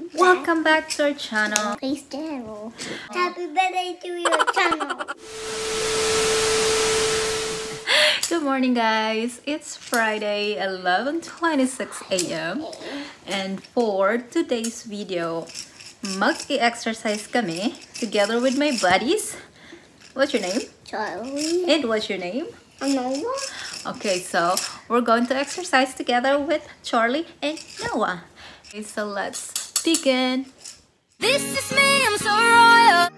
Welcome back to our channel. Please channel. Happy birthday to your channel. Good morning guys. It's Friday 11:26 a.m. And for today's video, mag-exercise kami together with my buddies. What's your name? Charlie. And what's your name? Noah. Okay, so we're going to exercise together with Charlie and Noah. Okay, so let's begin. This is me, I'm so royal.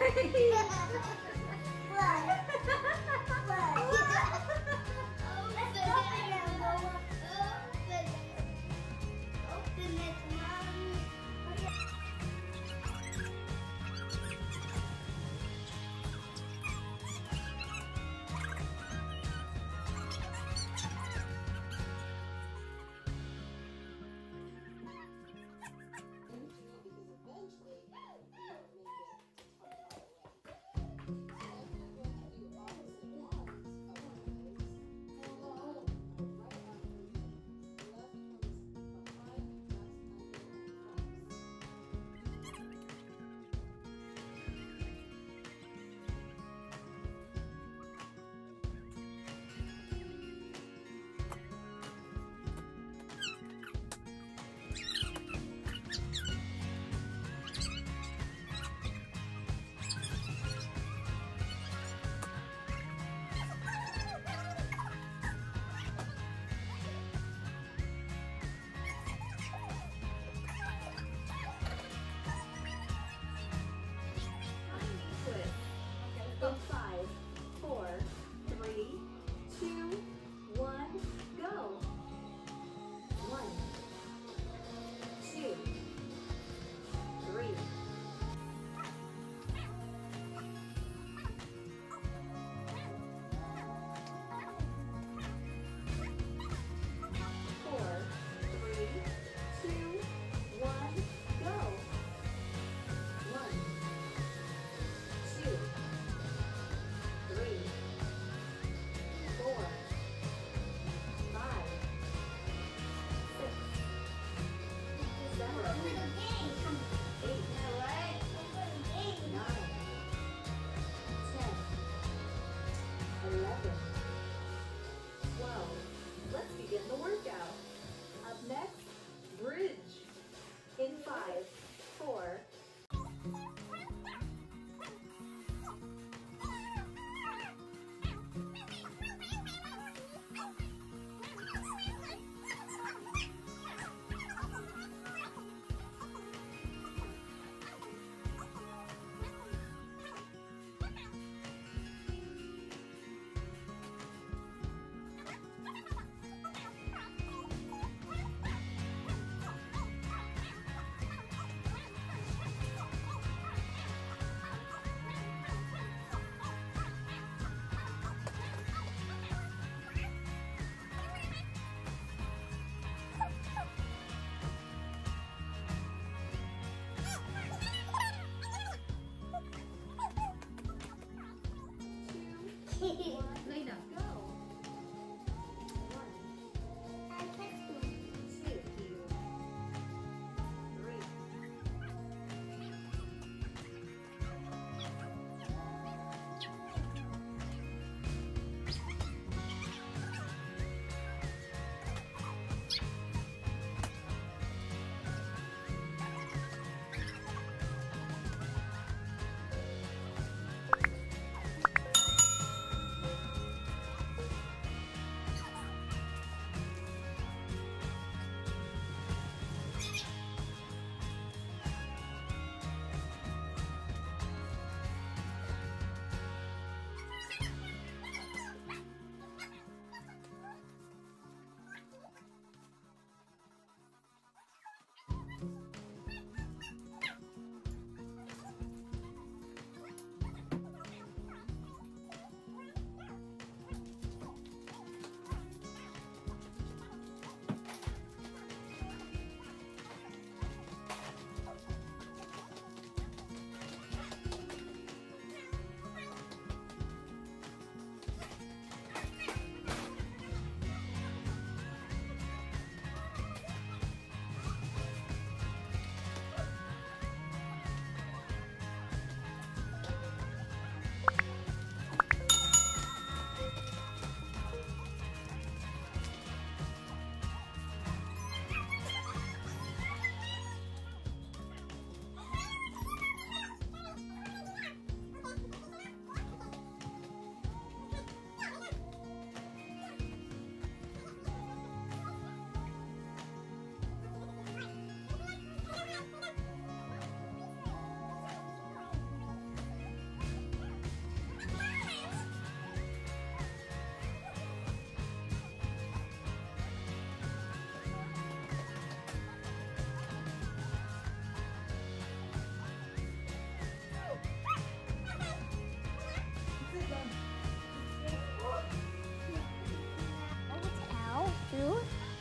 In Thank you.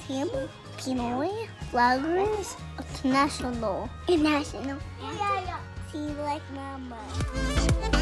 Team, Pinoy, Flaggers, International. International. Yeah, yeah. See like mama.